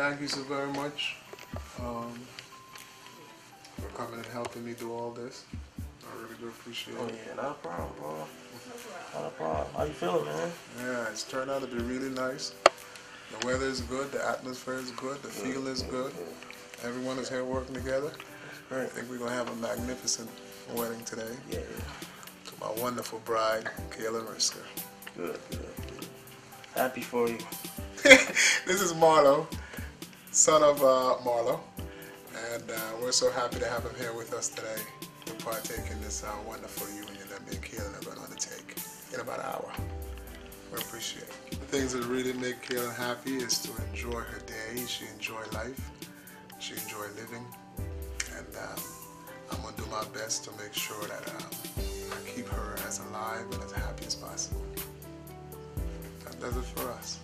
thank you so very much um, for coming and helping me do all this. I really do appreciate Oh it. yeah, not a problem, bro. Not a problem. How you feeling, man? Yeah, it's turned out to be really nice. The weather is good, the atmosphere is good, the feel is good. Everyone is here working together. I think we're gonna have a magnificent wedding today Yeah, to my wonderful bride, Kayla Risker. good, good, good. Happy for you. this is Marlo, son of uh, Marlo, and uh, we're so happy to have him here with us today to partake in this uh, wonderful union that me and Kalyn are going to undertake in about an hour. We appreciate it. The things that really make Kalyn happy is to enjoy her day. She enjoy life. She enjoy living, and um, I'm gonna do my best to make sure that um, I keep her as alive and as happy as possible. That does it for us.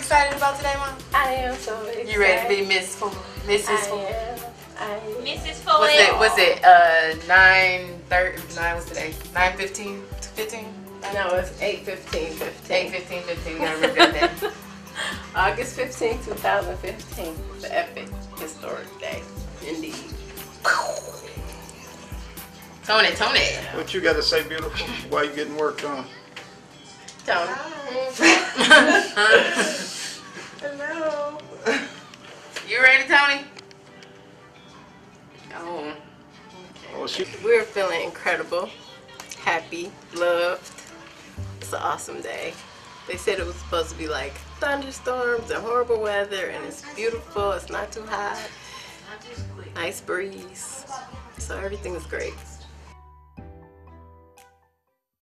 You excited about today, Mom? I am so excited. You ready to be Miss Fo- Mrs. I Fo- am. I am. Mrs. Fuller. Was it was it uh nine thirty nine what's today? Nine fifteen to fifteen? No, it's 8 15 Eight 15. fifteen fifteen. We gotta reveal that. August 15, 2015. The epic historic day. Indeed. Tony, Tony. What you got to say, beautiful? Why you getting work done? Tony. You ready, Tony? Oh. Oh, she. We're feeling incredible, happy, loved. It's an awesome day. They said it was supposed to be like thunderstorms and horrible weather, and it's beautiful. It's not too hot. Nice breeze. So everything is great.